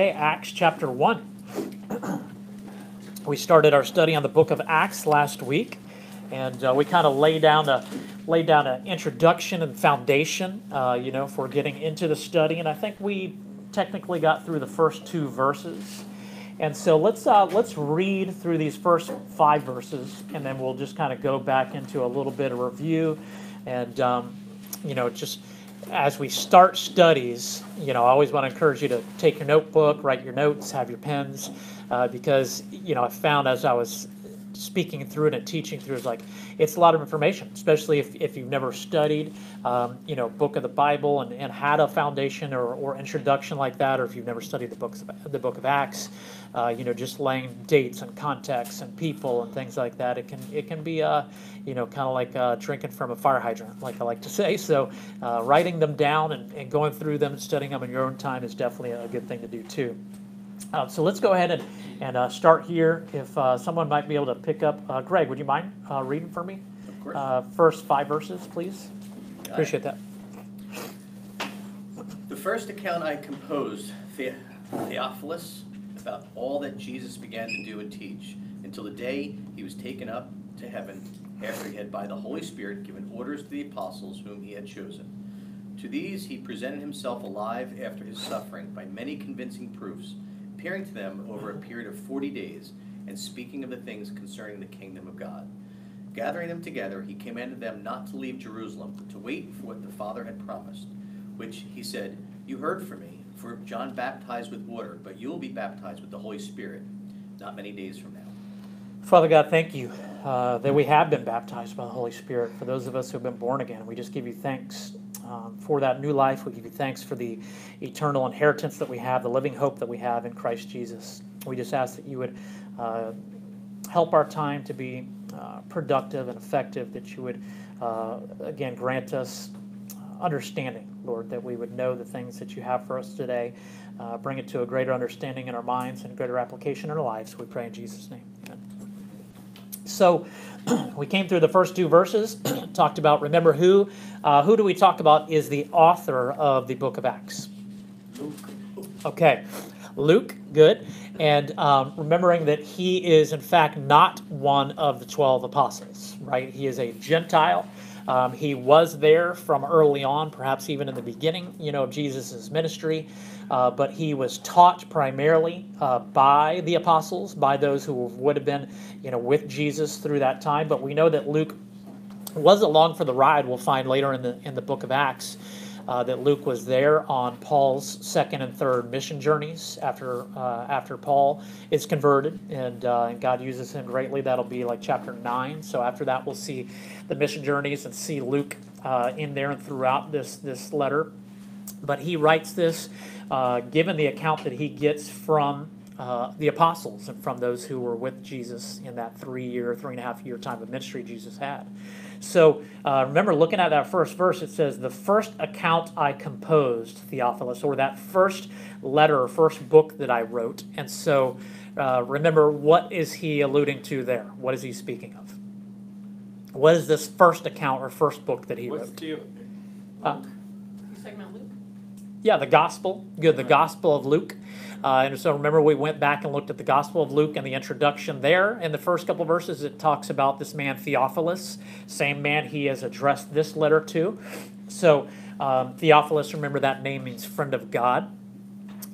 Okay, Acts chapter 1. we started our study on the book of Acts last week, and uh, we kind of laid down a laid down an introduction and foundation, uh, you know, for getting into the study. And I think we technically got through the first two verses. And so let's uh, let's read through these first five verses, and then we'll just kind of go back into a little bit of review, and um, you know, just as we start studies, you know, I always want to encourage you to take your notebook, write your notes, have your pens, uh, because you know I found as I was speaking through it and teaching through is like it's a lot of information, especially if, if you've never studied, um, you know, book of the Bible and, and had a foundation or, or introduction like that, or if you've never studied the books of, the book of Acts, uh, you know, just laying dates and context and people and things like that. It can it can be uh, you know kind of like uh, drinking from a fire hydrant, like I like to say. So uh, writing them down and, and going through them and studying them in your own time is definitely a good thing to do too. Uh, so let's go ahead and, and uh, start here. If uh, someone might be able to pick up, uh, Greg, would you mind uh, reading for me? Of course. Uh, first five verses, please. Got Appreciate that. The first account I composed, The- Theophilus, about all that Jesus began to do and teach, until the day he was taken up to heaven, after he had by the Holy Spirit given orders to the apostles whom he had chosen. To these he presented himself alive after his suffering by many convincing proofs, appearing to them over a period of forty days, and speaking of the things concerning the kingdom of God. Gathering them together, he commanded them not to leave Jerusalem, but to wait for what the Father had promised, which he said, You heard from me, for John baptized with water, but you will be baptized with the Holy Spirit not many days from now. Father God, thank you uh, that we have been baptized by the Holy Spirit. For those of us who have been born again, we just give you thanks um, for that new life. We give you thanks for the eternal inheritance that we have, the living hope that we have in Christ Jesus. We just ask that you would uh, help our time to be uh, productive and effective, that you would, uh, again, grant us understanding, Lord, that we would know the things that you have for us today. Uh, bring it to a greater understanding in our minds and greater application in our lives. We pray in Jesus' name. So, we came through the first two verses, talked about remember who. Uh, who do we talk about is the author of the book of Acts? Okay, Luke, good. And um, remembering that he is, in fact, not one of the 12 apostles, right? He is a Gentile. Um, he was there from early on, perhaps even in the beginning, you know, of Jesus' ministry, uh, but he was taught primarily uh, by the apostles, by those who would have been, you know, with Jesus through that time. But we know that Luke was along for the ride. We'll find later in the in the book of Acts uh, that Luke was there on Paul's second and third mission journeys after uh, after Paul is converted, and, uh, and God uses him greatly. That'll be like chapter nine. So after that, we'll see the mission journeys and see Luke uh, in there and throughout this this letter. But he writes this, uh, given the account that he gets from uh, the apostles and from those who were with Jesus in that three year, three and a half year time of ministry Jesus had. So uh, remember, looking at that first verse, it says, The first account I composed, Theophilus, or that first letter or first book that I wrote. And so uh, remember, what is he alluding to there? What is he speaking of? What is this first account or first book that he What's wrote? the, Uh, You talking about Luke? yeah, the Gospel. Good, the Gospel of Luke. Uh, and so remember, we went back and looked at the Gospel of Luke and the introduction there. In the first couple verses, it talks about this man Theophilus, same man he has addressed this letter to. So um, Theophilus, remember that name means friend of God.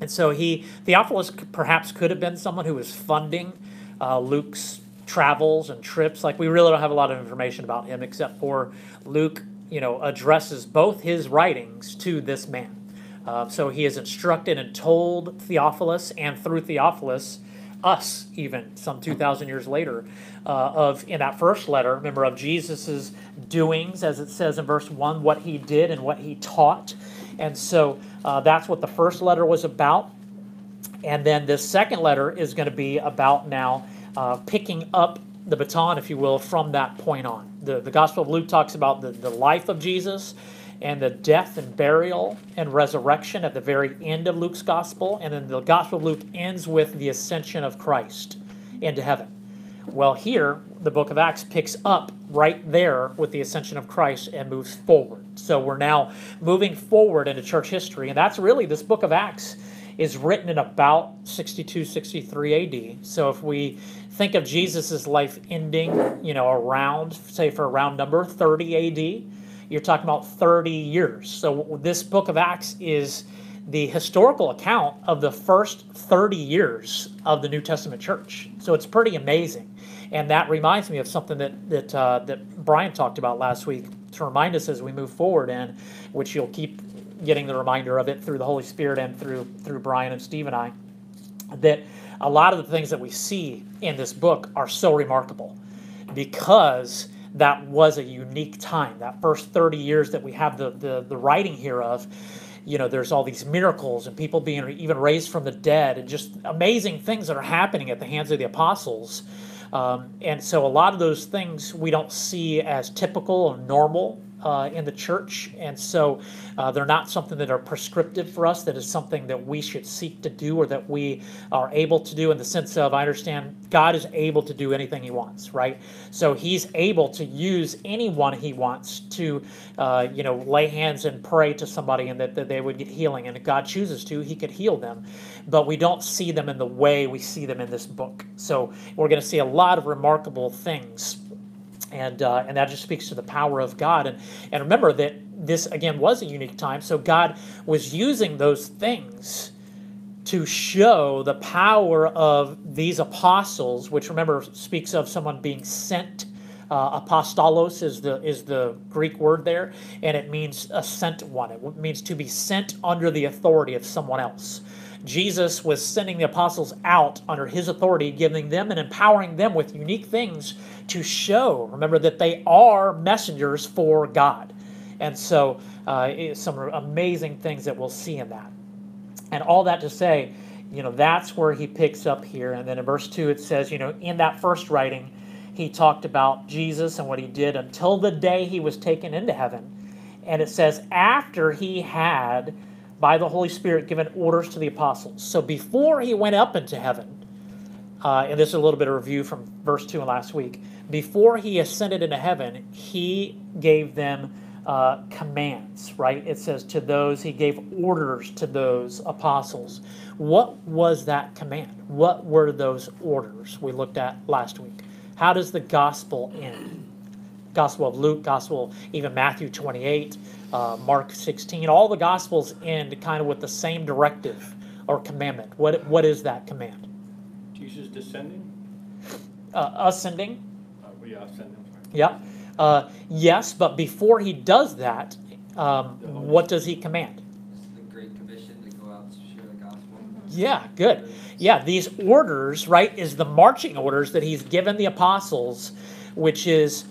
And so he, Theophilus perhaps could have been someone who was funding uh, Luke's travels and trips. Like we really don't have a lot of information about him except for Luke, you know, addresses both his writings to this man. Uh, so he has instructed and told Theophilus, and through Theophilus, us even some 2,000 years later, uh, of in that first letter, remember, of Jesus's doings, as it says in verse 1, what he did and what he taught. And so uh, that's what the first letter was about. And then this second letter is going to be about now uh, picking up the baton, if you will, from that point on. The, the Gospel of Luke talks about the, the life of Jesus and the death and burial and resurrection at the very end of Luke's Gospel. And then the Gospel of Luke ends with the ascension of Christ into heaven. Well, here, the book of Acts picks up right there with the ascension of Christ and moves forward. So we're now moving forward into church history. And that's really this book of Acts is written in about 62, 63 AD. So if we think of Jesus' life ending, you know, around, say for a round number, 30 AD, you're talking about 30 years. So this book of Acts is the historical account of the first 30 years of the New Testament church. So it's pretty amazing. And that reminds me of something that, that, uh, that Brian talked about last week to remind us as we move forward, and which you'll keep getting the reminder of it through the Holy Spirit and through, through Brian and Steve and I, that a lot of the things that we see in this book are so remarkable because that was a unique time. That first 30 years that we have the, the, the writing here of, you know, there's all these miracles and people being even raised from the dead and just amazing things that are happening at the hands of the apostles. Um, and so a lot of those things we don't see as typical or normal uh, in the church, and so uh, they're not something that are prescriptive for us. That is something that we should seek to do, or that we are able to do, in the sense of I understand God is able to do anything He wants, right? So He's able to use anyone He wants to, uh, you know, lay hands and pray to somebody, and that, that they would get healing. And if God chooses to, He could heal them, but we don't see them in the way we see them in this book. So we're going to see a lot of remarkable things and uh, and that just speaks to the power of God. And and remember that this again was a unique time, so God was using those things to show the power of these apostles, which remember speaks of someone being sent. Uh, apostolos is the is the Greek word there, and it means a sent one. It means to be sent under the authority of someone else. Jesus was sending the apostles out under his authority, giving them and empowering them with unique things to show, remember, that they are messengers for God. And so, uh, some amazing things that we'll see in that. And all that to say, you know, that's where he picks up here. And then in verse 2, it says, you know, in that first writing, he talked about Jesus and what he did until the day he was taken into heaven. And it says, after he had by the Holy Spirit given orders to the apostles. So before he went up into heaven, uh, and this is a little bit of review from verse 2 and last week, before he ascended into heaven, he gave them uh, commands, right? It says to those, he gave orders to those apostles. What was that command? What were those orders we looked at last week? How does the gospel end? Gospel of Luke, Gospel, even Matthew 28, uh, Mark 16, all the Gospels end kind of with the same directive or commandment. What, what is that command? Jesus descending? Uh, ascending? Uh, yeah, ascending. sorry. Yeah. Uh, yes, but before he does that, um, what does he command? The Great Commission to go out and share the gospel. Yeah, good. Yeah, these orders, right, is the marching orders that he's given the apostles, which is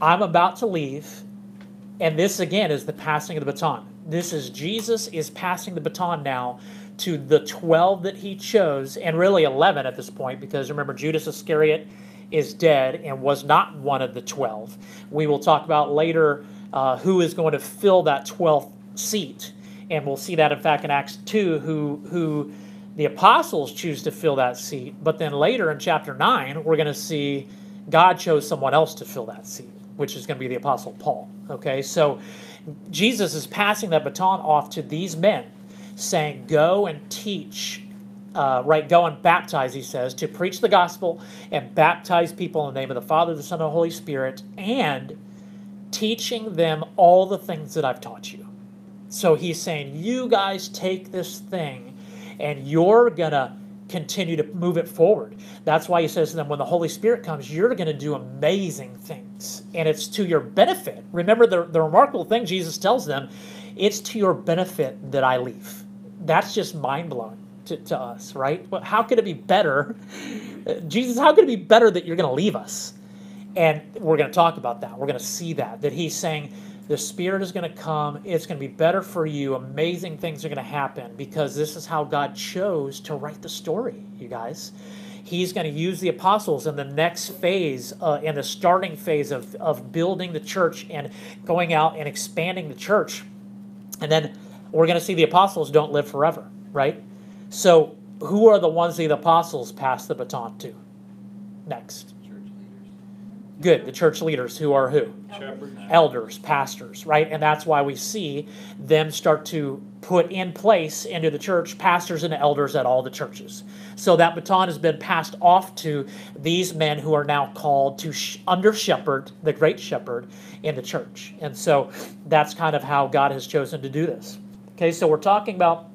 I'm about to leave. And this again is the passing of the baton. This is Jesus is passing the baton now to the 12 that he chose, and really 11 at this point, because remember, Judas Iscariot is dead and was not one of the 12. We will talk about later uh, who is going to fill that 12th seat. And we'll see that, in fact, in Acts 2, who, who the apostles choose to fill that seat. But then later in chapter 9, we're going to see God chose someone else to fill that seat which is going to be the Apostle Paul. Okay, so Jesus is passing that baton off to these men, saying, Go and teach, uh, right? Go and baptize, he says, to preach the gospel and baptize people in the name of the Father, the Son, and the Holy Spirit, and teaching them all the things that I've taught you. So he's saying, You guys take this thing and you're going to continue to move it forward. That's why he says to them, when the Holy Spirit comes, you're going to do amazing things. And it's to your benefit. Remember the, the remarkable thing Jesus tells them it's to your benefit that I leave. That's just mind blowing to, to us, right? How could it be better? Jesus, how could it be better that you're going to leave us? And we're going to talk about that. We're going to see that. That he's saying, the Spirit is going to come. It's going to be better for you. Amazing things are going to happen because this is how God chose to write the story, you guys. He's going to use the apostles in the next phase, uh, in the starting phase of, of building the church and going out and expanding the church. And then we're going to see the apostles don't live forever, right? So, who are the ones the apostles pass the baton to next? Good. The church leaders who are who? Shepherds. elders, pastors, right? And that's why we see them start to put in place into the church pastors and elders at all the churches. So that baton has been passed off to these men who are now called to sh- under shepherd, the great shepherd in the church. And so that's kind of how God has chosen to do this. Okay, so we're talking about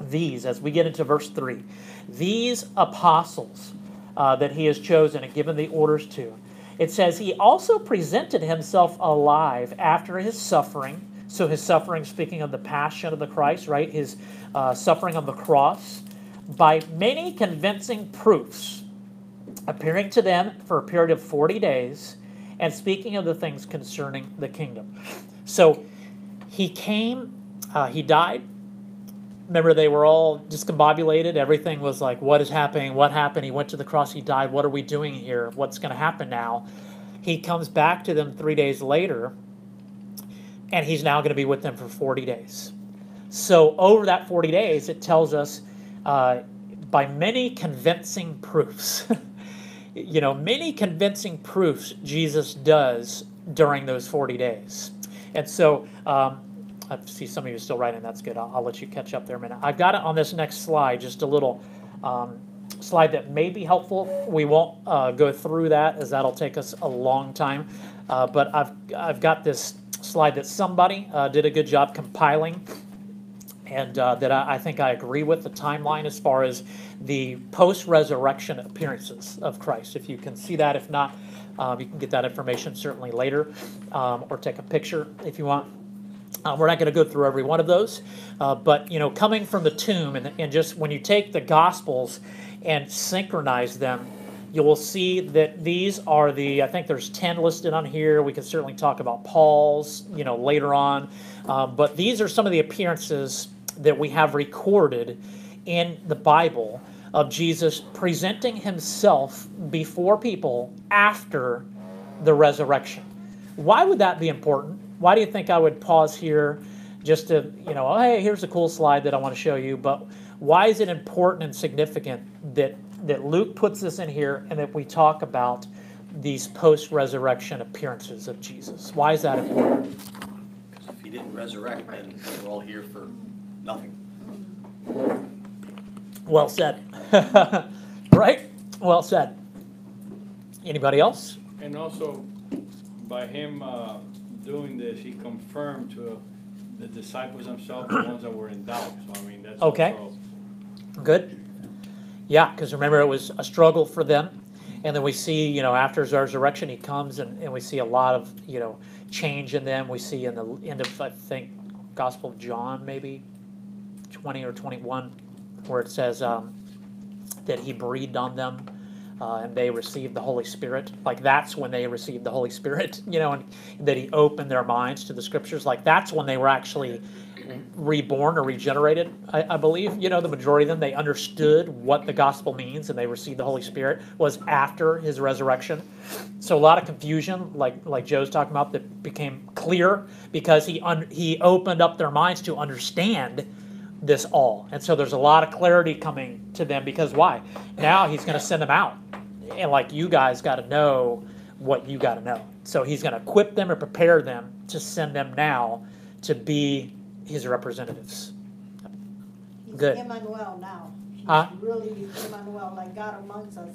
these as we get into verse 3. These apostles uh, that he has chosen and given the orders to. It says, He also presented himself alive after his suffering. So, his suffering, speaking of the passion of the Christ, right? His uh, suffering on the cross, by many convincing proofs, appearing to them for a period of 40 days and speaking of the things concerning the kingdom. So, he came, uh, he died, remember they were all discombobulated. Everything was like what is happening? What happened? He went to the cross. He died. What are we doing here? What's going to happen now? He comes back to them three days later and he's now going to be with them for 40 days. So over that 40 days it tells us uh, by many convincing proofs you know many convincing proofs jesus does during those 40 days. And so um, I see some of you still writing. That's good. I'll, I'll let you catch up there a minute. I've got it on this next slide, just a little um, slide that may be helpful. We won't uh, go through that as that'll take us a long time. Uh, but I've, I've got this slide that somebody uh, did a good job compiling and uh, that I, I think I agree with the timeline as far as the post resurrection appearances of Christ. If you can see that, if not, um, you can get that information certainly later um, or take a picture if you want. Uh, we're not going to go through every one of those, uh, but you know, coming from the tomb and, and just when you take the Gospels and synchronize them, you will see that these are the. I think there's ten listed on here. We can certainly talk about Paul's, you know, later on, um, but these are some of the appearances that we have recorded in the Bible of Jesus presenting himself before people after the resurrection. Why would that be important? Why do you think I would pause here just to, you know, oh, hey, here's a cool slide that I want to show you, but why is it important and significant that that Luke puts this in here and that we talk about these post-resurrection appearances of Jesus? Why is that important? Because if he didn't resurrect, then we're all here for nothing. Well said. right? Well said. Anybody else? And also, by him uh, doing this, he confirmed to the disciples themselves, the ones that were in doubt. So I mean, that's Okay. also Good. Yeah, because remember it was a struggle for them. And then we see, you know, after his resurrection, he comes and, and we see a lot of, you know, change in them. We see in the end of, I think, Gospel of John, maybe 20 or 21, where it says um, that he breathed on them uh, and they received the Holy Spirit. Like that's when they received the Holy Spirit, you know, and that he opened their minds to the scriptures. Like that's when they were actually reborn or regenerated, I, I believe. You know, the majority of them, they understood what the gospel means and they received the Holy Spirit was after his resurrection. So a lot of confusion, like like Joe's talking about, that became clear because he un, he opened up their minds to understand this all. And so there's a lot of clarity coming to them because why? Now he's going to send them out. And like you guys got to know what you got to know. So he's going to equip them and prepare them to send them now to be his representatives. He's Good. Emmanuel now. He's Huh? really Emmanuel, like God amongst us.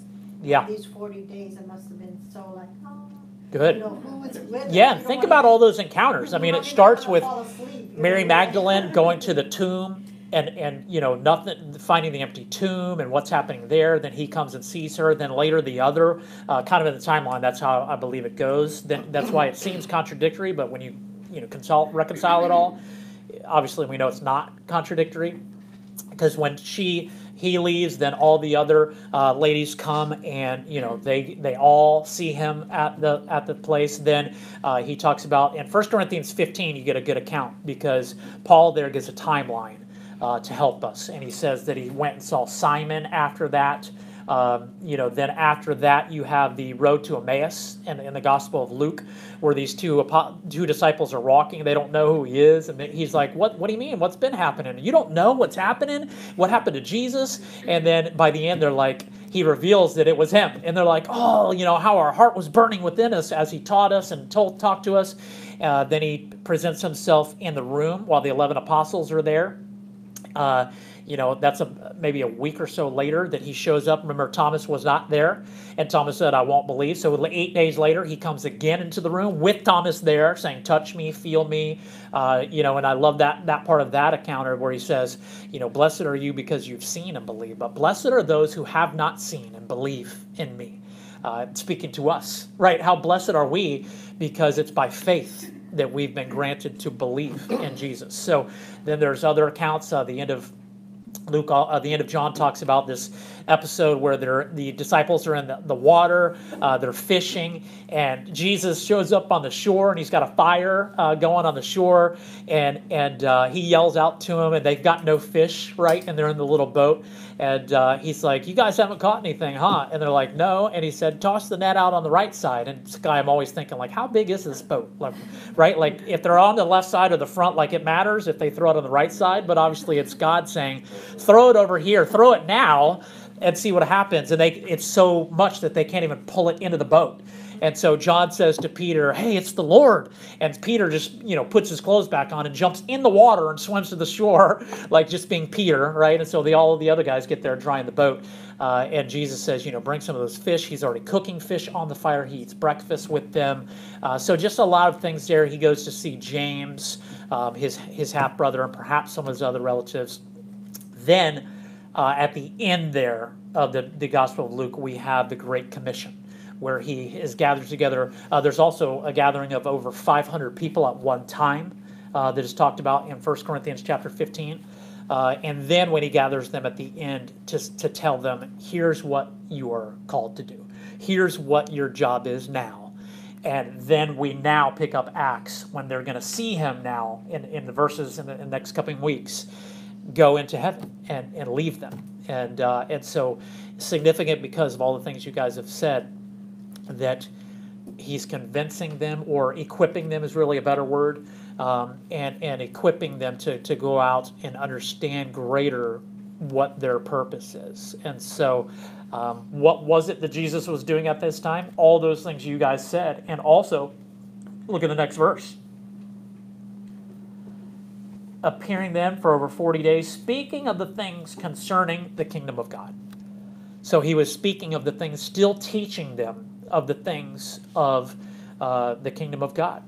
Yeah, These forty days, it must have been so like, oh, you good. know, who was with them? Yeah, You and don't think about all those encounters. I mean, it starts with fall asleep, you Mary? Magdalene going to the tomb and and you know nothing finding the empty tomb and what's happening there then he comes and sees her then later the other uh, kind of in the timeline that's how i believe it goes. Then that's why it seems contradictory but when you you know consult reconcile it all obviously we know it's not contradictory. Because when she he leaves then all the other uh, ladies come and you know they they all see him at the at the place. Then uh, he talks about in 1 corinthians 15 you get a good account because paul there gives a timeline uh, to help us and he says that he went and saw simon after that um, you know, then after that, you have the road to Emmaus in, in the Gospel of Luke, where these two two disciples are walking. They don't know who he is, and he's like, "What? What do you mean? What's been happening? You don't know what's happening? What happened to Jesus?" And then by the end, they're like, he reveals that it was him. And they're like, oh, you know, how our heart was burning within us as he taught us and told, talked to us. Uh, then he presents himself in the room while the 11 apostles are there. Uh, you know, that's a, maybe a week or so later that he shows up. Remember, Thomas was not there, and Thomas said, I won't believe. So, eight days later, he comes again into the room with Thomas there, saying, Touch me, feel me. Uh, you know, and I love that, that part of that encounter where he says, You know, blessed are you because you've seen and believe, but blessed are those who have not seen and believe in me. Uh, speaking to us, right? How blessed are we because it's by faith that we've been granted to believe in Jesus. So then there's other accounts. Uh, the end of Luke, uh, the end of John talks about this episode where the disciples are in the, the water, uh, they're fishing, and Jesus shows up on the shore and he's got a fire uh, going on the shore, and and uh, he yells out to them, and they've got no fish, right? And they're in the little boat, and uh, he's like, "You guys haven't caught anything, huh?" And they're like, "No," and he said, "Toss the net out on the right side." And guy, I'm always thinking, like, how big is this boat? Like, right? Like, if they're on the left side or the front, like it matters if they throw it on the right side, but obviously it's God saying, "Throw it over here, throw it now." and see what happens. And they, it's so much that they can't even pull it into the boat. And so John says to Peter, "Hey, it's the Lord." And Peter just, you know, puts his clothes back on and jumps in the water and swims to the shore, like just being Peter, right? And so the, all of the other guys get there drying the boat. Uh, and Jesus says, you know, bring some of those fish. He's already cooking fish on the fire. He eats breakfast with them. Uh, so just a lot of things there. He goes to see James, um, his his half brother, and perhaps some of his other relatives. Then uh, at the end there of the, the Gospel of Luke, we have the Great Commission, where he is gathered together. Uh, there's also a gathering of over 500 people at one time uh, that is talked about in 1 Corinthians chapter 15. Uh, and then when he gathers them at the end to, to tell them, here's what you are called to do, here's what your job is now. And then we now pick up Acts when they're going to see him now in, in the verses in the, in the next coming weeks go into heaven and, and leave them. And, uh, and so significant because of all the things you guys have said that he's convincing them or equipping them is really a better word um, and, and equipping them to, to go out and understand greater what their purpose is. And so um, what was it that Jesus was doing at this time? All those things you guys said. And also, look at the next verse appearing them for over 40 days, speaking of the things concerning the kingdom of God. So he was speaking of the things, still teaching them of the things of uh, the kingdom of God.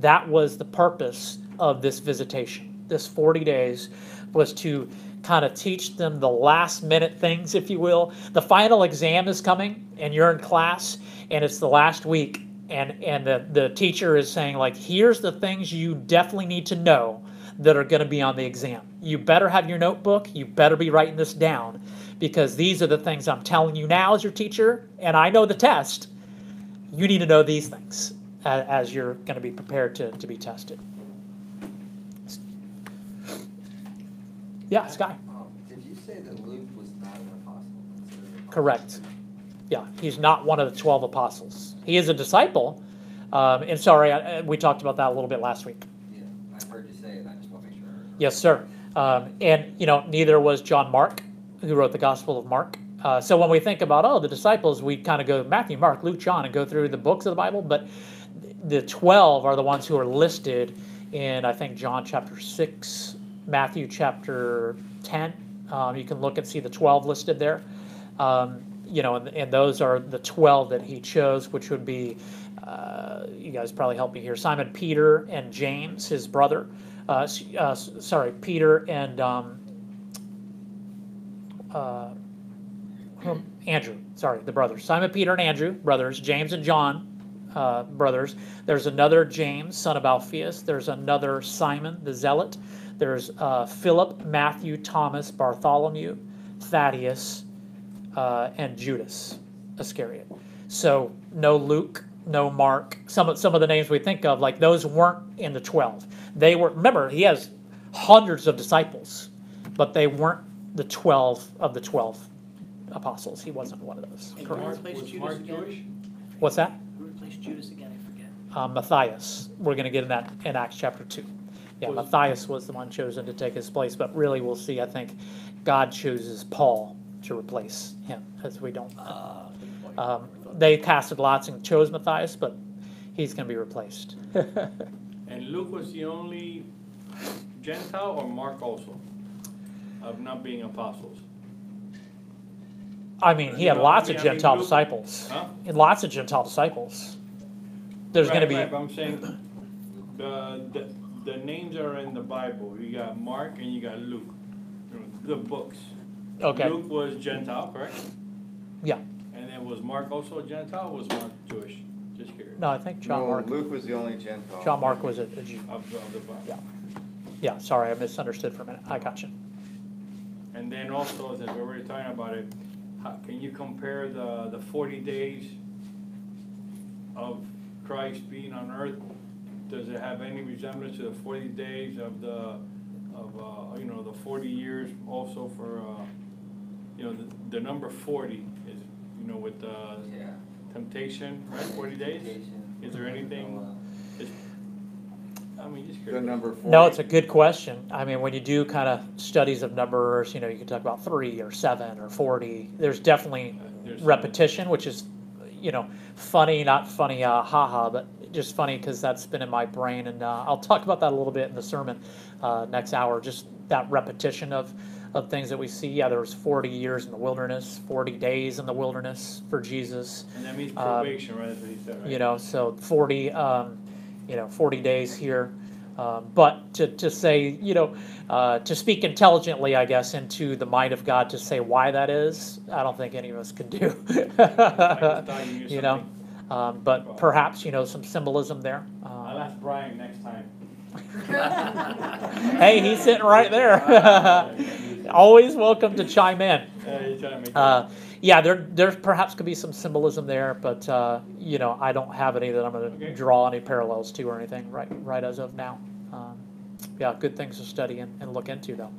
That was the purpose of this visitation. This 40 days was to kind of teach them the last minute things, if you will. The final exam is coming, and you're in class, and it's the last week, and, and the, the teacher is saying, like, here's the things you definitely need to know that are going to be on the exam. You better have your notebook. You better be writing this down because these are the things I'm telling you now as your teacher, and I know the test. You need to know these things as you're going to be prepared to, to be tested. Yeah, Sky. Um, did you say that Luke was not an apostle? an apostle? Correct. Yeah, he's not one of the 12 apostles. He is a disciple. Um, and sorry, I, we talked about that a little bit last week. Yeah, I've heard you say it, I just want to make sure. I. Yes, sir. Um, and, you know, neither was John Mark, who wrote the Gospel of Mark. Uh, so when we think about, oh, the disciples, we kind of go Matthew, Mark, Luke, John, and go through the books of the Bible. But the 12 are the ones who are listed in, I think, John chapter 6, Matthew chapter 10. Um, you can look and see the 12 listed there. Um, you know, and, and those are the 12 that he chose, which would be, uh, you guys probably help me here, Simon Peter and James, his brother. Uh, uh, sorry, Peter and um, uh, Andrew, sorry, the brothers. Simon, Peter, and Andrew, brothers. James and John, uh, brothers. There's another James, son of Alphaeus. There's another Simon, the zealot. There's uh, Philip, Matthew, Thomas, Bartholomew, Thaddeus, uh, and Judas Iscariot. So no Luke, no Mark. Some of some of the names we think of, like those weren't in the twelve. They were. Remember, he has hundreds of disciples, but they weren't the twelve of the twelve apostles. He wasn't one of those. And Correct. who replaced Was Judas Mark again? Jewish? What's that? Who replaced Judas again? I forget. Uh, Matthias. We're going to get in that in Acts chapter two. Yeah, Was- Matthias was the one chosen to take his place, but really we'll see. I think God chooses Paul to replace him, as we don't. Ah, good point. Um, they casted lots and chose Matthias, but he's going to be replaced. And Luke was the only Gentile or Mark also? Of not being apostles? I mean, he had lots of Gentile disciples. Huh? He had lots of Gentile disciples. There's going to be. right, I'm saying, the, the, the names are in the Bible, you got Mark and you got Luke, the books. Okay. Luke was Gentile, correct? Yeah. And then was Mark also a Gentile, or was Mark Jewish? Just curious. No, I think John No, Mark. Luke was the only Gentile. John Mark was a, a Jew. Of the, of the Bible. Yeah. Yeah, sorry, I misunderstood for a minute. I got you. And then also, since we're already talking about it, how, can you compare the, the forty days of Christ being on earth? Does it have any resemblance to the forty days of the, of, uh, you know, the forty years also for, uh, you know, the, the number forty is, you know, with, uh, Yeah. temptation, right, forty days? Temptation. Is there anything, is, I mean, just The curious. number four. No, it's a good question. I mean, when you do kind of studies of numbers, you know, you can talk about three or seven or 40. There's definitely Uh, there's- repetition, which is, you know, funny, not funny, uh, haha, but just funny because that's been in my brain. And uh, I'll talk about that a little bit in the sermon uh, next hour. Just that repetition of, of things that we see. Yeah, there was 40 years in the wilderness, 40 days in the wilderness for Jesus. And that means um, probation, right, that's what he said, right? You know, so 40, um, you know, 40 days here. Um, but to, to say, you know, uh, to speak intelligently, I guess, into the mind of God to say why that is, I don't think any of us could do. you you know, um, but perhaps, you know, some symbolism there. I'll Um, ask Brian next time. hey, he's sitting right there. Always welcome to chime in. Uh, he's trying to make. Yeah, there, there perhaps could be some symbolism there, but uh, you know, I don't have any that I'm going to Okay. draw any parallels to or anything right, right as of now. Um, yeah, good things to study and, and look into though.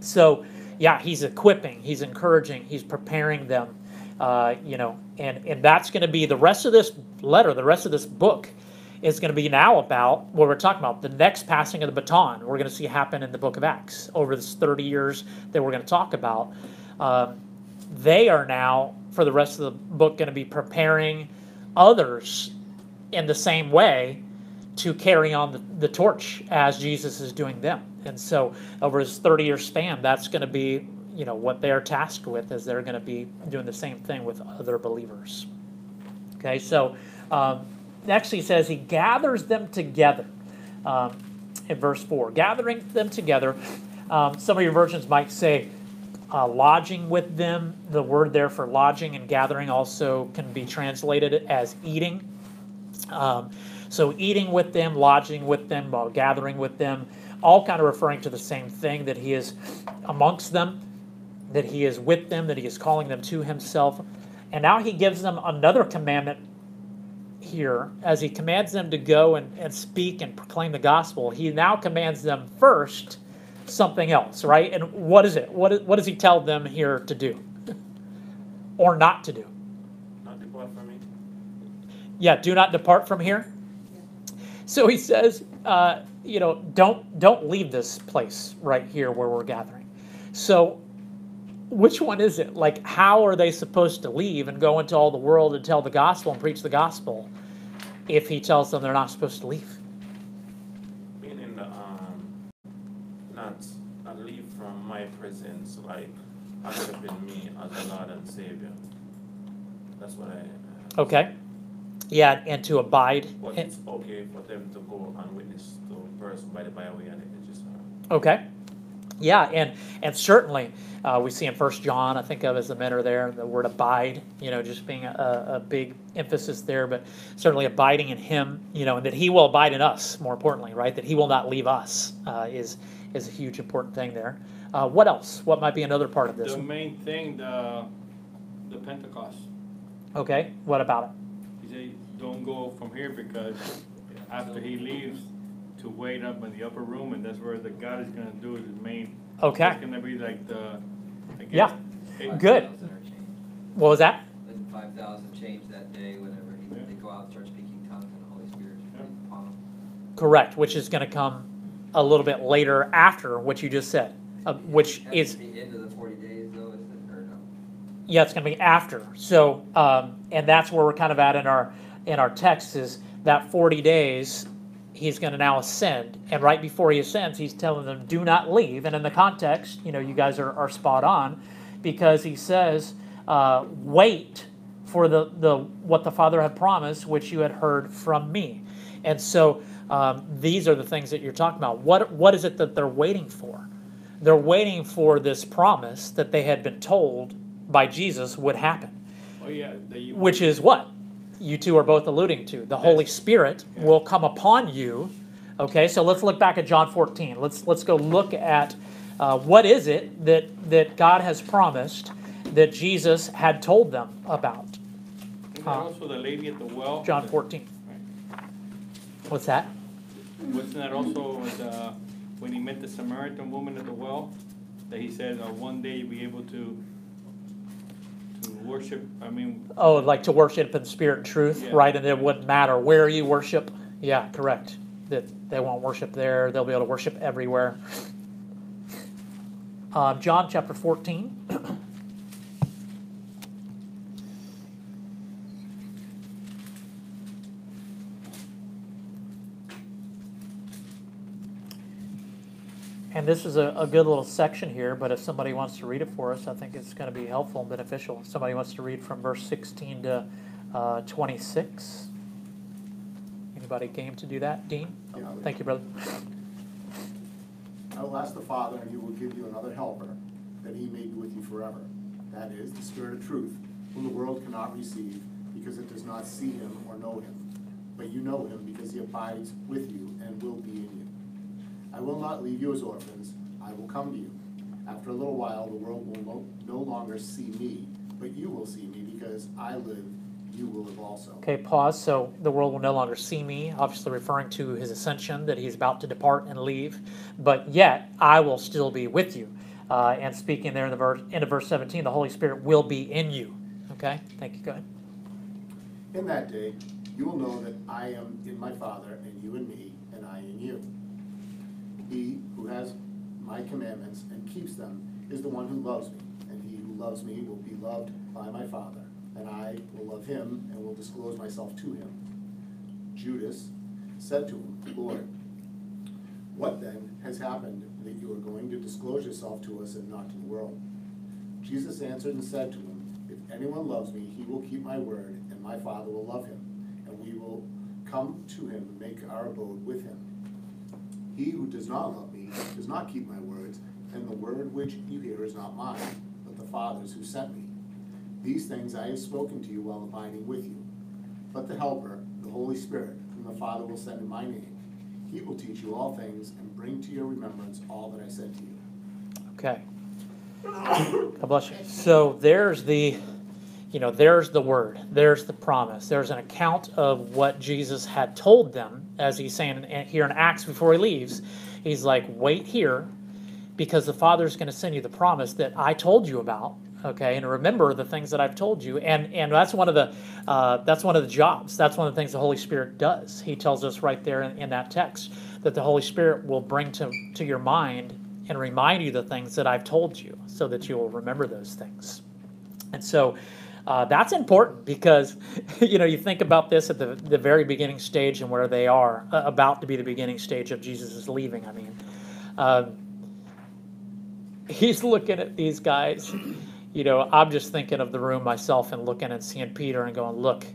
So, yeah, he's equipping, he's encouraging, he's preparing them. Uh, you know, and and that's going to be the rest of this letter, the rest of this book is going to be now about what we're talking about the next passing of the baton. We're going to see happen in the book of Acts over this 30 years that we're going to talk about. Um, they are now, for the rest of the book, going to be preparing others in the same way to carry on the, the torch as Jesus is doing them. And so, over his 30 year span, that's going to be you know what they're tasked with is they're going to be doing the same thing with other believers. Okay, so um, next he says he gathers them together um, in verse 4. Gathering them together. Um, some of your versions might say uh, lodging with them. The word there for lodging and gathering also can be translated as eating. Um, so eating with them, lodging with them, while gathering with them, all kind of referring to the same thing that he is amongst them, that he is with them, that he is calling them to himself. And now he gives them another commandment here as he commands them to go and, and speak and proclaim the gospel. He now commands them first something else, right? And what is it? What, is, what does he tell them here to do or not to do? Not depart from me. Yeah, do not depart from here. So he says, uh, you know, don't don't leave this place right here where we're gathering. So, which one is it? Like, how are they supposed to leave and go into all the world and tell the gospel and preach the gospel if he tells them they're not supposed to leave? Meaning the um not not leave from my presence, like accepting me as a Lord and Savior. That's what I uh, Okay. Yeah, and to abide. but it's okay for them to go and witness to a person by the byway and it just uh, Okay. Yeah, and and certainly uh, we see in First John, I think of as the men are there, the word abide, you know, just being a, a big emphasis there, but certainly abiding in Him, you know, and that He will abide in us. More importantly, right, that He will not leave us uh, is is a huge important thing there. Uh, what else? What might be another part of this? The main thing, the, the Pentecost. Okay. What about it? He said, don't go from here because after he leaves, to wait up in the upper room, and that's where the God is gonna do his main. Okay. It's gonna be like the. I guess, Yeah. it- Good. 5,000 are changed. What was that? And five thousand changed that day whenever he, Yeah. they go out and start speaking tongues and the Holy Spirit is Yeah. upon them. Correct. Which is going to come a little bit later after what you just said, uh, which is the end the forty days though, Yeah, it's going to be after. So, um, and that's where we're kind of at in our in our text is that 40 days he's going to now ascend. And right before he ascends he's telling them do not leave. And in the context you know you guys are, are spot on because he says uh, wait for the, the what the father had promised which you had heard from me. And so um, these are the things that you're talking about. What what is it that they're waiting for they're waiting for this promise that they had been told by jesus would happen Oh, yeah, which is what you two are both alluding to. The Holy Spirit will come upon you. Okay, so let's look back at John 14. Let's let's go look at uh, what is it that that God has promised that Jesus had told them about. Isn't also the lady at the well? John 14. What's that? Wasn't that also the, when he met the Samaritan woman at the well? That he said, uh, one day you'll be able to, to worship, I mean, Oh, like to worship in spirit and truth, Yeah. right? And it wouldn't matter where you worship. Yeah, correct. That they won't worship there; they'll be able to worship everywhere. Um, John chapter 14. this is a, a good little section here, but if somebody wants to read it for us, I think it's going to be helpful and beneficial. If somebody wants to read from verse 16 to uh, 26. Anybody game to do that? Dean? Yeah. Thank you, brother. I will ask the Father, and he will give you another helper, that he may be with you forever. That is, the Spirit of truth, whom the world cannot receive, because it does not see him or know him. But you know him, because he abides with you and will be in you. I will not leave you as orphans, I will come to you. After a little while, the world will no, longer see me, but you will see me, because I live, you will live also. Okay, pause. So the world will no longer see me, obviously referring to his ascension, that he's about to depart and leave. But yet, I will still be with you. Uh, and speaking there in the verse, end of verse 17, the Holy Spirit will be in you. Okay, thank you. Go ahead. In that day, you will know that I am in my Father, and you in me, and I in you. He who has my commandments and keeps them is the one who loves me, and he who loves me will be loved by my Father, and I will love him and will disclose myself to him. Judas said to him, Lord, what then has happened that you are going to disclose yourself to us and not to the world? Jesus answered and said to him, If anyone loves me, he will keep my word, and my Father will love him, and we will come to him and make our abode with him. He who does not love me does not keep my words, and the word which you hear is not mine, but the Father's who sent me. These things I have spoken to you while abiding with you. But the Helper, the Holy Spirit, whom the Father will send in my name, he will teach you all things and bring to your remembrance all that I said to you. Okay. God bless you. So there's the, you know, there's the word, there's the promise, there's an account of what Jesus had told them, as he's saying here in Acts before he leaves. He's like, wait here, because the Father's going to send you the promise that I told you about. Okay, and remember the things that I've told you, and and that's one of the uh, that's one of the jobs. That's one of the things the Holy Spirit does. He tells us right there in, in that text that the Holy Spirit will bring to to your mind and remind you the things that I've told you, so that you will remember those things. And so uh, that's important because you know you think about this at the the very beginning stage and where they are uh, about to be the beginning stage of Jesus' is leaving. I mean. Um, he's looking at these guys. You know, I'm just thinking of the room myself and looking and seeing Peter and going, look,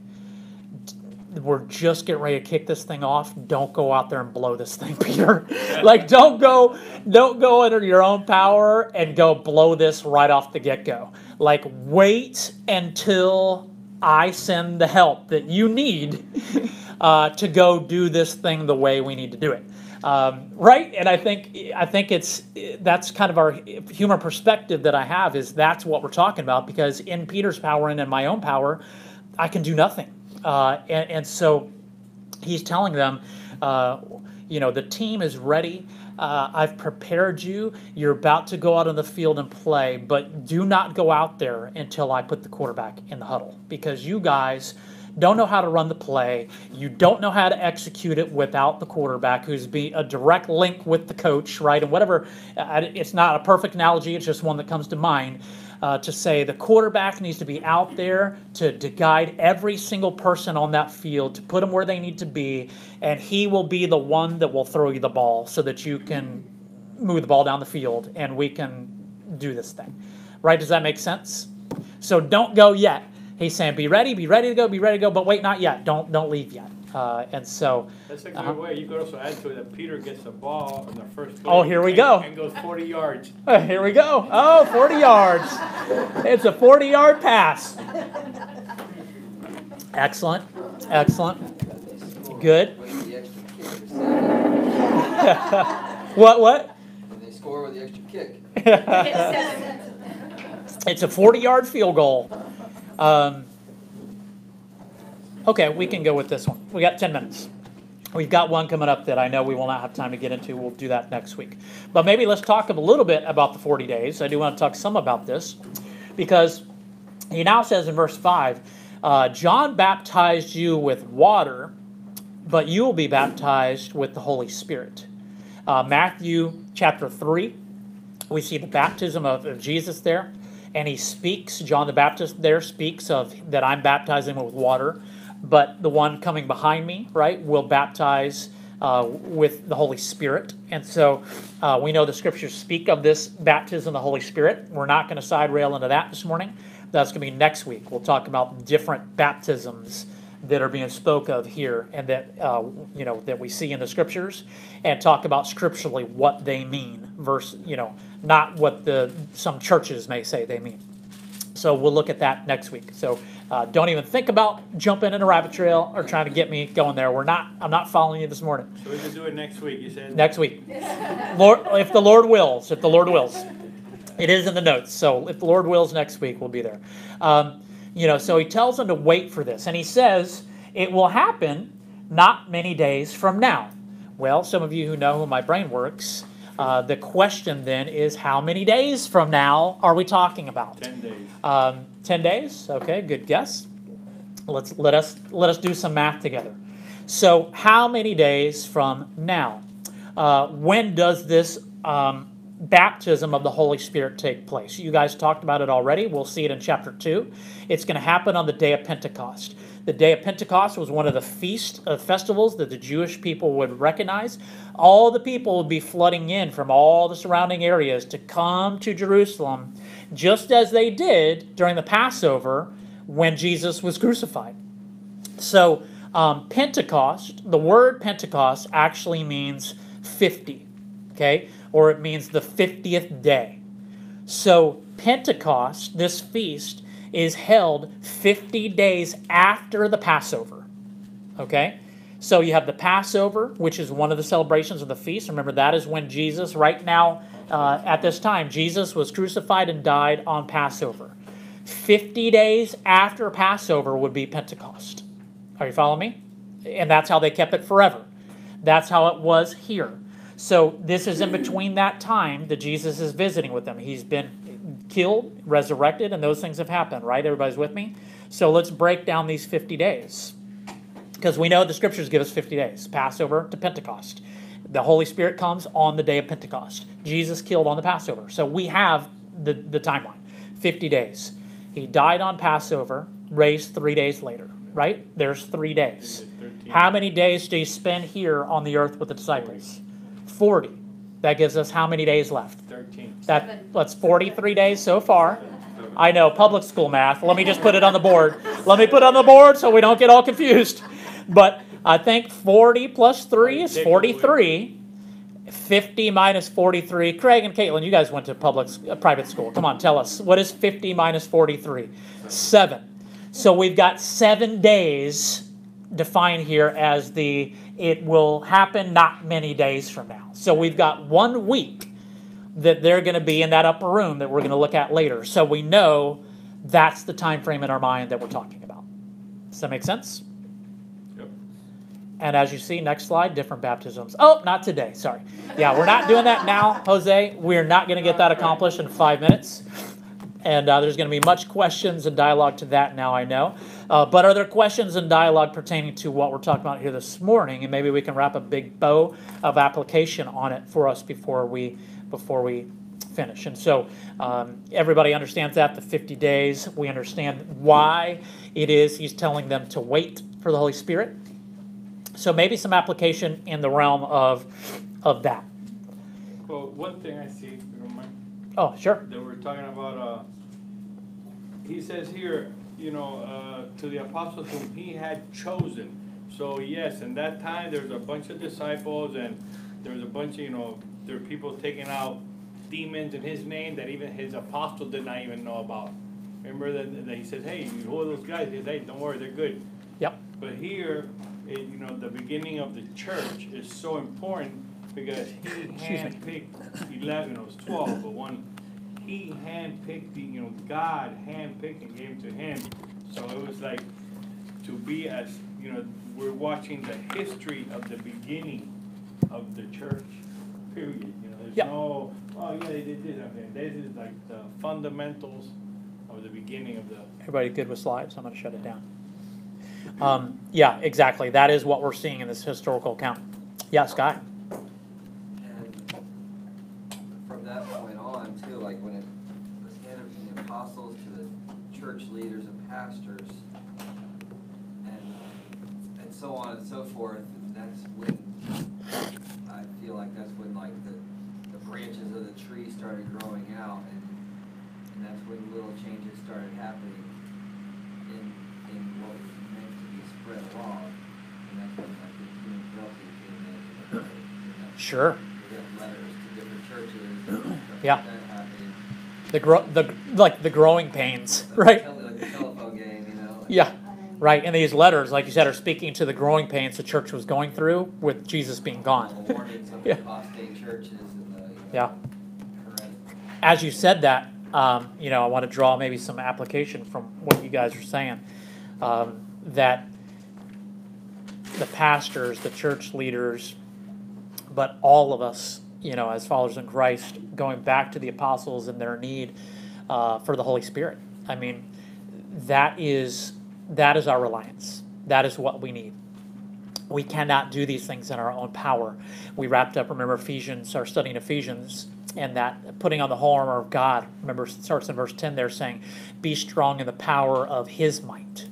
we're just getting ready to kick this thing off. Don't go out there and blow this thing, Peter. like, don't go, don't go under your own power and go blow this right off the get go. Like, wait until I send the help that you need uh, to go do this thing the way we need to do it. Um, right, and I think I think it's that's kind of our human perspective that I have is that's what we're talking about because in Peter's power and in my own power, I can do nothing, uh, and, and so he's telling them, uh, you know, the team is ready. Uh, I've prepared you. You're about to go out on the field and play, but do not go out there until I put the quarterback in the huddle because you guys don't know how to run the play, you don't know how to execute it without the quarterback, who's be a direct link with the coach, right? And whatever, uh, it's not a perfect analogy, it's just one that comes to mind. Uh, to say the quarterback needs to be out there to, to guide every single person on that field, to put them where they need to be, and he will be the one that will throw you the ball so that you can move the ball down the field and we can do this thing. Right? Does that make sense? So don't go yet. He's saying, be ready, be ready to go, be ready to go, but wait, not yet. Don't don't leave yet. Uh, and so, That's a good Uh-huh. way. You could also add to it that Peter gets the ball on the first. Oh, here we and- go. And goes forty yards. uh, here we go. Oh, 40 yards. It's a 40 yard pass. Excellent. Excellent. Good. Wait, the extra kick for seven. What, what? And they score with the extra kick. It's a 40 yard field goal. Um, okay, we can go with this one. We got 10 minutes. We've got one coming up that I know we will not have time to get into. We'll do that next week. But maybe let's talk a little bit about the 40 days. I do want to talk some about this because he now says in verse 5 uh, John baptized you with water, but you will be baptized with the Holy Spirit. Uh, Matthew chapter 3, we see the baptism of, of Jesus there, and he speaks, John the Baptist there speaks of that I'm baptizing with water, but the one coming behind me, right, will baptize uh, with the Holy Spirit. And so uh, we know the scriptures speak of this baptism of the Holy Spirit. We're not going to side rail into that this morning. That's going to be next week. We'll talk about different baptisms that are being spoke of here and that uh, you know that we see in the scriptures and talk about scripturally what they mean versus you know not what the some churches may say they mean so we'll look at that next week so uh, don't even think about jumping in a rabbit trail or trying to get me going there. We're not i'm not following you this morning. So we can do it next week, you said? next week. Lord if the lord wills if the lord wills. It is in the notes so if the lord wills next week we'll be there. Um, you know so he tells them to wait for this and he says it will happen not many days from now. Well some of you who know how my brain works uh, the question then is how many days from now are we talking about? Ten days. um, 10 days? Okay good guess. Let's let us let us do some math together. So how many days from now? Uh, when does this um, baptism of the holy spirit take place? You guys talked about it already. We'll see it in chapter 2 it's going to happen on the day of pentecost the day of pentecost was one of the feast uh, festivals that the jewish people would recognize all the people would be flooding in from all the surrounding areas to come to jerusalem just as they did during the passover when jesus was crucified so, um, Pentecost, the word Pentecost actually means 50, okay? Or it means the 50th day. So, Pentecost, this feast, is held 50 days after the Passover, okay? So, you have the Passover, which is one of the celebrations of the feast. Remember, that is when Jesus, right now, uh, at this time, Jesus was crucified and died on Passover. 50 days after Passover would be Pentecost. Are you following me? And that's how they kept it forever. That's how it was here. So this is in between that time that Jesus is visiting with them. He's been killed, resurrected, and those things have happened, right? Everybody's with me? So let's break down these 50 days. Because we know the scriptures give us 50 days Passover to Pentecost. The Holy Spirit comes on the day of Pentecost. Jesus killed on the Passover. So we have the, the timeline 50 days. He died on Passover, raised three days later, right? There's three days. How many days do you spend here on the earth with the disciples? 40. That gives us how many days left? Thirteen. That, that's 43 days so far. I know, public school math. Let me just put it on the board. Let me put it on the board so we don't get all confused. But I think 40 plus 3 is 43. 50 minus 43. Craig and Caitlin, you guys went to public, uh, private school. Come on, tell us. What is 50 minus 43? Seven. So we've got seven days defined here as the, it will happen not many days from now. So we've got one week that they're going to be in that upper room that we're going to look at later. So we know that's the time frame in our mind that we're talking about. Does that make sense? Yep. And as you see, next slide, different baptisms. Oh, not today. Sorry. Yeah, we're not doing that now, Jose. We're not going to get that accomplished in five minutes. And uh, there's going to be much questions and dialogue to that now, I know. Uh, but are there questions and dialogue pertaining to what we're talking about here this morning? And maybe we can wrap a big bow of application on it for us before we before we finish. And so um, everybody understands that the 50 days. We understand why it is he's telling them to wait for the Holy Spirit. So maybe some application in the realm of of that. Well, one thing I see, if you don't mind, Oh, sure. that we're talking about, uh, he says here, you know, uh, to the apostles whom he had chosen. So yes, in that time, there was a bunch of disciples and there was a bunch of, you know, there were people taking out demons in his name that even his apostle did not even know about. Remember that, that he says, hey, who are those guys? He says, hey, don't worry, they're good. Yep. But here, it, you know, the beginning of the church is so important because he Excuse handpicked eleven, it was twelve, but one, he handpicked the, you know, God handpicked and gave to him. So it was like to be as, you know, we're watching the history of the beginning of the church, period. You know, there's Yeah. no, oh yeah, they did this, okay, this is like the fundamentals of the beginning of the Everybody good with slides? I'm going to shut it down. Um, yeah, exactly. That is what we're seeing in this historical account. Yeah, Sky. And from that point on too, like when it was handed from the apostles to the church leaders and pastors and, and so on and so forth, that's when, I feel like that's when like the, the branches of the tree started growing out and, and that's when little changes started happening in, in what was meant to be spread along. And that's when like the human frailty came in. and, Sure. we got letters to different churches and Yeah. Like that happening. The gro- the like the growing pains, right? tele- Like the telephone game, you know? like- Yeah, right. And these letters, like you said, are speaking to the growing pains the church was going through with Jesus being gone. the warnings of Yeah. apostate churches and the, you know. Yeah. As you said that, um, you know, I want to draw maybe some application from what you guys are saying. Um, that the pastors, the church leaders, but all of us, you know, as followers in Christ, going back to the apostles and their need uh, for the Holy Spirit. I mean, that is that is our reliance. That is what we need. We cannot do these things in our own power. We wrapped up, remember Ephesians, our studying Ephesians, and that putting on the whole armor of God. Remember, starts in verse 10 there saying, Be strong in the power of his might.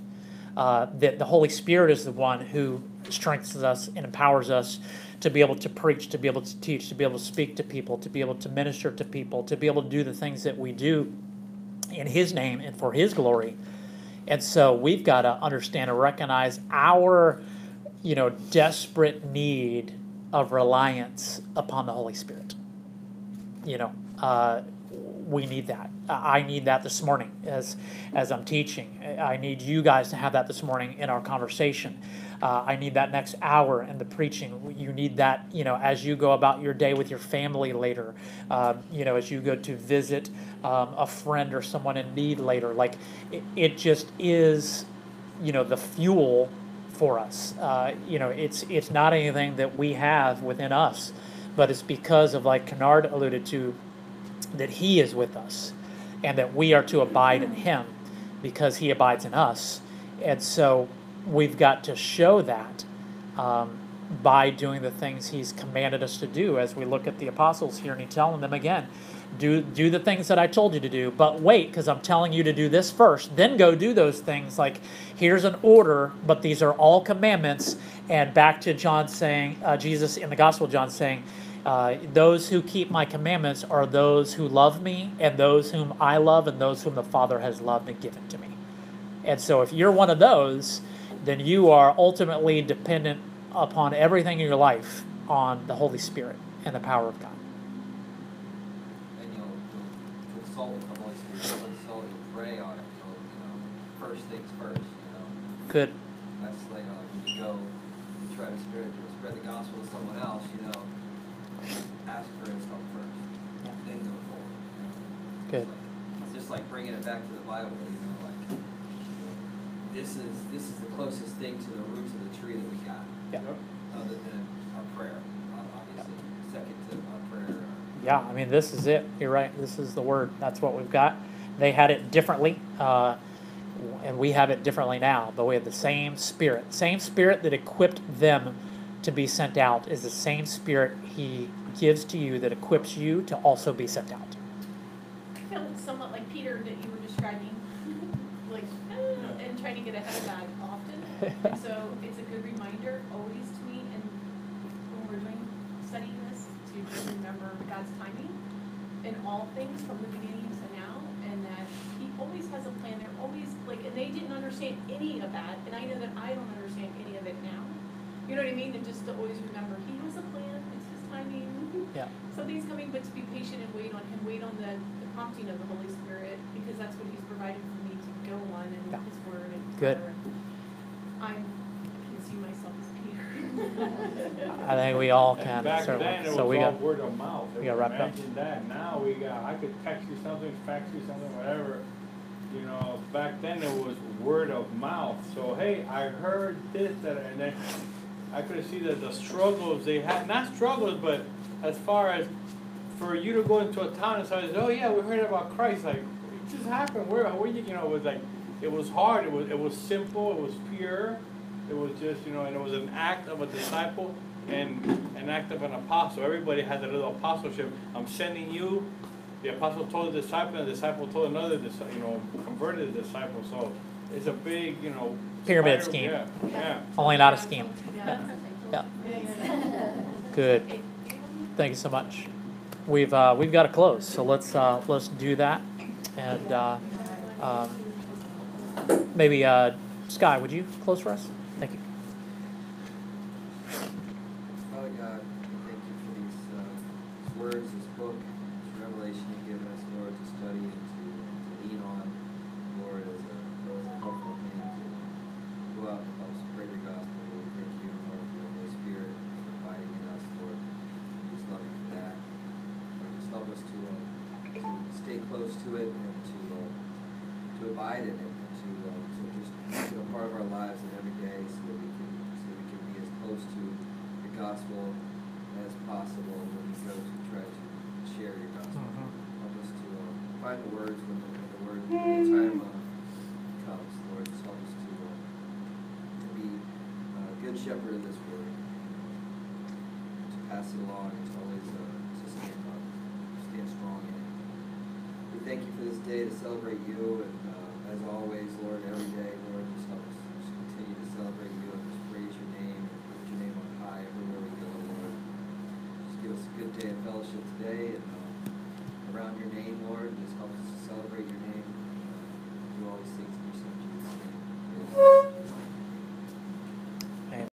Uh, that the Holy Spirit is the one who strengthens us and empowers us to be able to preach, to be able to teach, to be able to speak to people, to be able to minister to people, to be able to do the things that we do in His name and for His glory. And so we've got to understand and recognize our, you know, desperate need of reliance upon the Holy Spirit. You know, uh, we need that. I need that this morning as as I'm teaching. I need you guys to have that this morning in our conversation. Uh, I need that next hour in the preaching. You need that, you know, as you go about your day with your family later. Um, you know, as you go to visit um, a friend or someone in need later. Like, it, it just is, you know, the fuel for us. Uh, you know, it's it's not anything that we have within us, but it's because of, like Kennard alluded to, that He is with us, and that we are to abide in Him, because He abides in us. And so we've got to show that um, by doing the things He's commanded us to do. As we look at the apostles here, and He's telling them again, do do the things that I told you to do, but wait, because I'm telling you to do this first. Then go do those things. Like here's an order, but these are all commandments. And back to John saying, uh, Jesus in the Gospel, John saying. Uh, those who keep my commandments are those who love me, and those whom I love, and those whom the Father has loved and given to me. And so, if you're one of those, then you are ultimately dependent upon everything in your life on the Holy Spirit and the power of God. And you'll, you'll consult with the Holy Spirit, you'll consult, you'll pray on it, you'll, you know, first things first, you know? Good. That's like, uh, when you go, you try to to spread the gospel to someone else, you know, ask for his help first, Yeah. then go forward. Good. It's just like bringing it back to the Bible, you know, like, this is, this is the closest thing to the roots of the tree that we got, Yeah. other than our prayer, ob- obviously, second to our prayer. uh, Yeah, I mean, this is it. You're right. This is the word. That's what we've got. They had it differently, uh, and we have it differently now, but we have the same spirit. Same spirit that equipped them to be sent out is the same spirit He gives to you that equips you to also be sent out. I feel it's somewhat like Peter that you were describing, like, and trying to get ahead of that often. And so it's a good reminder always to me, and when we're doing, studying this, to just remember God's timing in all things from the beginning to now, and that He always has a plan. They're always, like, and they didn't understand any of that, and I know that I don't understand any of it now. You know what I mean? And just to always remember, He has a plan, it's His timing. Yeah. Something's coming, but to be patient and wait on him, wait on the, the prompting of the Holy Spirit, because that's what he's providing for me to go on and Yeah. his word and. Good. whatever. I'm, can see myself as Peter. I think we all can, back then, certainly. it was So we all got, word of mouth. we got wrapped up. Imagine that, now we got, I could text you something, fax you something, whatever. You know, back then it was word of mouth, so hey, I heard this, that, and then I could see that the struggles they had, not struggles, but as far as for you to go into a town and say, oh yeah, we heard about Christ, like, it just happened, where, where you, you know, it was like, it was hard, it was, it was simple, it was pure, it was just, you know, and it was an act of a disciple and an act of an apostle. Everybody had a little apostleship. I'm sending you. The apostle told the disciple, and the disciple told another, dis- you know, converted the disciple. So it's a big, you know. Pyramid spider- scheme. Yeah, yeah. only not a scheme. Yeah. Yeah. Good. Thank you so much. We've, uh, we've got to close, so let's, uh, let's do that. And, uh, um, maybe, uh, Sky, would you close for us?